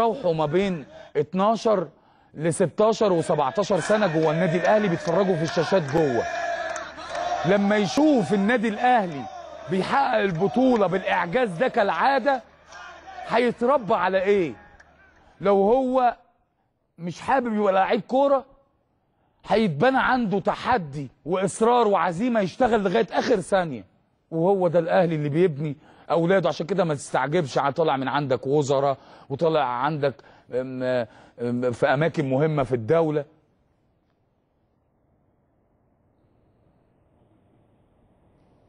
روحوا ما بين 12 ل 16 و17 سنة جوه النادي الأهلي بيتفرجوا في الشاشات جوه. لما يشوف النادي الأهلي بيحقق البطولة بالإعجاز ده كالعادة هيتربى على إيه؟ لو هو مش حابب يبقى لعيب كورة هيتبنى عنده تحدي وإصرار وعزيمة يشتغل لغاية آخر ثانية. وهو ده الأهلي اللي بيبني أولاده. عشان كده ما تستعجبش طالع من عندك وزراء وطالع عندك في أماكن مهمة في الدولة.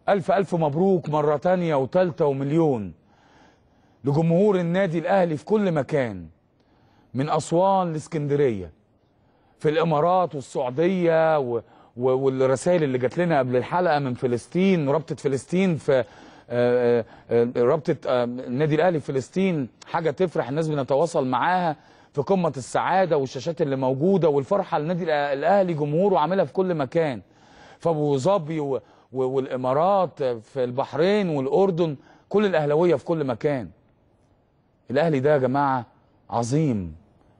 ألف ألف مبروك مرة تانية وتالتة ومليون لجمهور النادي الأهلي في كل مكان من أسوان لإسكندرية في الإمارات والسعودية و... والرسائل اللي جات لنا قبل الحلقة من فلسطين رابطة فلسطين في رابطة آه، النادي الأهلي فلسطين حاجة تفرح الناس بنتواصل معاها في قمة السعادة والشاشات اللي موجودة والفرحة النادي الأهلي جمهوره عاملها في كل مكان. في ابو ظبي. والإمارات في البحرين والأردن كل الأهلاوية في كل مكان. الأهلي ده يا جماعة عظيم.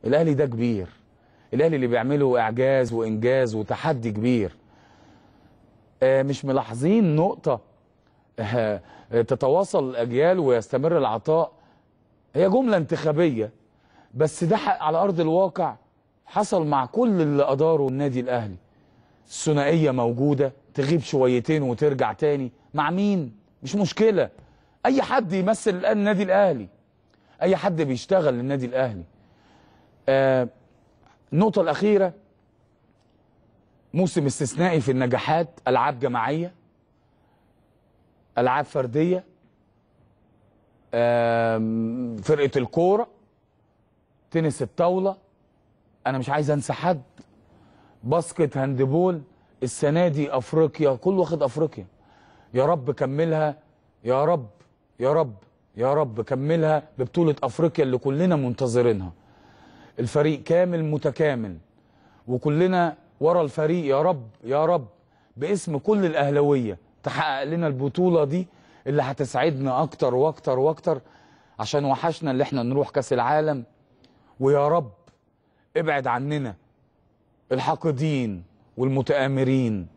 الأهلي ده كبير. الأهلي اللي بيعمله إعجاز وإنجاز وتحدي كبير. آه، مش ملاحظين نقطة آه، تتواصل الأجيال ويستمر العطاء. هي جملة انتخابية بس ده على أرض الواقع حصل مع كل اللي أداروا النادي الأهلي. الثنائيه موجودة تغيب شويتين وترجع تاني. مع مين؟ مش مشكلة. أي حد يمثل الآن النادي الأهلي. أي حد بيشتغل للنادي الأهلي. آه النقطة الأخيرة موسم استثنائي في النجاحات ألعاب جماعية. ألعاب فردية فرقة الكورة تنس الطاولة أنا مش عايز أنسى حد. باسكت هاندبول السنة دي أفريقيا كل واخد أفريقيا. يا رب كملها يا رب يا رب يا رب كملها ببطولة أفريقيا اللي كلنا منتظرينها. الفريق كامل متكامل وكلنا ورا الفريق يا رب يا رب باسم كل الأهلاوية. تحقق لنا البطولة دي اللي هتسعدنا أكتر وأكتر وأكتر عشان وحشنا اللي إحنا نروح كأس العالم. ويا رب ابعد عننا الحاقدين والمتآمرين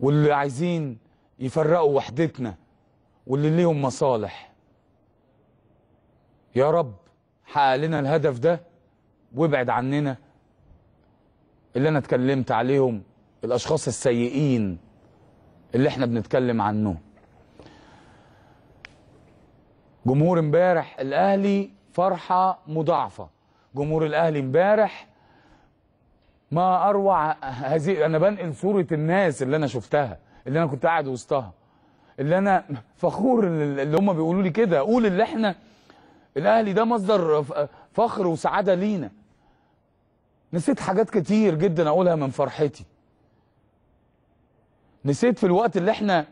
واللي عايزين يفرقوا وحدتنا واللي ليهم مصالح. يا رب حقق لنا الهدف ده وابعد عننا اللي أنا اتكلمت عليهم الأشخاص السيئين اللي إحنا بنتكلم عنهم جمهور امبارح الاهلي فرحة مضاعفة. جمهور الاهلي امبارح ما اروع هذه أنا بنقل صورة الناس اللي أنا شفتها اللي أنا كنت قاعد وسطها. اللي أنا فخور اللي هم بيقولوا لي كده. أقول اللي إحنا الاهلي ده مصدر فخر وسعادة لينا. نسيت حاجات كتير جدا اقولها من فرحتي. نسيت في الوقت اللي إحنا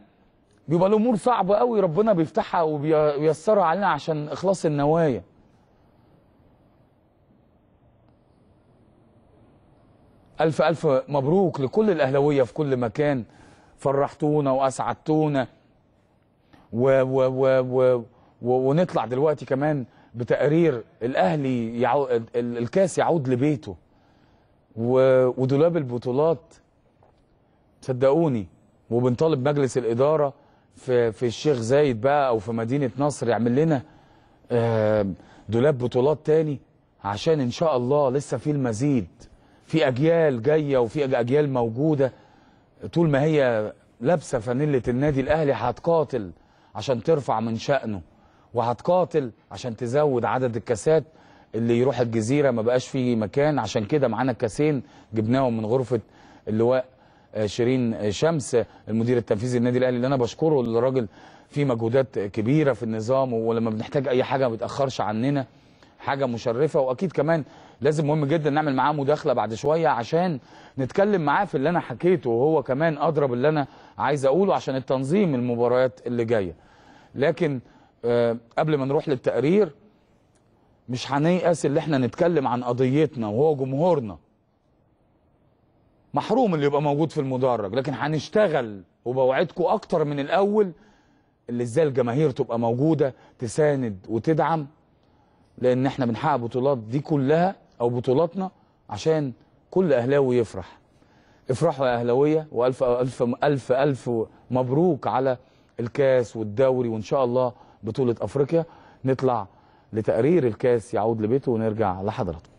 بيبقى الأمور صعبة قوي ربنا بيفتحها وبييسرها علينا عشان إخلاص النوايا. ألف ألف مبروك لكل الأهلاوية في كل مكان. فرحتونا وأسعدتونا. و و و و ونطلع دلوقتي كمان بتقرير الأهلي يعو ال- ال- الكاس يعود لبيته. و- ودولاب البطولات. صدقوني. وبنطالب مجلس الإدارة في في الشيخ زايد بقى أو في مدينة نصر يعمل لنا دولاب بطولات تاني عشان إن شاء الله لسه في المزيد. في أجيال جاية وفي أجيال موجودة. طول ما هي لابسة فانيلة النادي الأهلي هتقاتل عشان ترفع من شأنه وهتقاتل عشان تزود عدد الكاسات اللي يروح الجزيرة. ما بقاش فيه مكان عشان كده معانا كاسين جبناهم من غرفة اللواء. شيرين آه، شمس آه، المدير التنفيذي للنادي الأهلي اللي أنا بشكره الراجل فيه مجهودات كبيرة في النظام ولما بنحتاج أي حاجة ما بيتأخرش عننا حاجة مشرفة. وأكيد كمان لازم مهم جدا نعمل معاه مداخلة بعد شوية عشان نتكلم معاه في اللي أنا حكيته وهو كمان أضرب اللي أنا عايز أقوله عشان التنظيم المباريات اللي جاية. لكن آه، قبل ما نروح للتقرير مش هنيأس اللي إحنا نتكلم عن قضيتنا وهو جمهورنا. محروم اللي يبقى موجود في المدرج لكن هنشتغل وبوعدكم أكتر من الأول اللي إزاي الجماهير تبقى موجودة تساند وتدعم لأن إحنا بنحقق بطولات دي كلها أو بطولاتنا عشان كل أهلاوي يفرح. افرحوا يا أهلاوية وألف ألف ألف ألف مبروك على الكاس والدوري وإن شاء الله بطولة أفريقيا. نطلع لتقرير الكاس يعود لبيته ونرجع لحضراتكم.